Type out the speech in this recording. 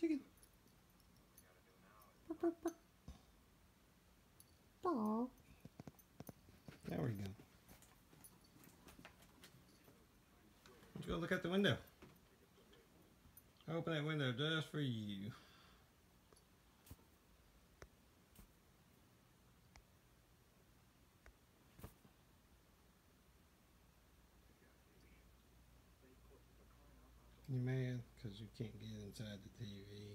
Chicken. Ball. There we go. Let's go look out the window. I Open that window just for you. You man, because you can't get inside the TV.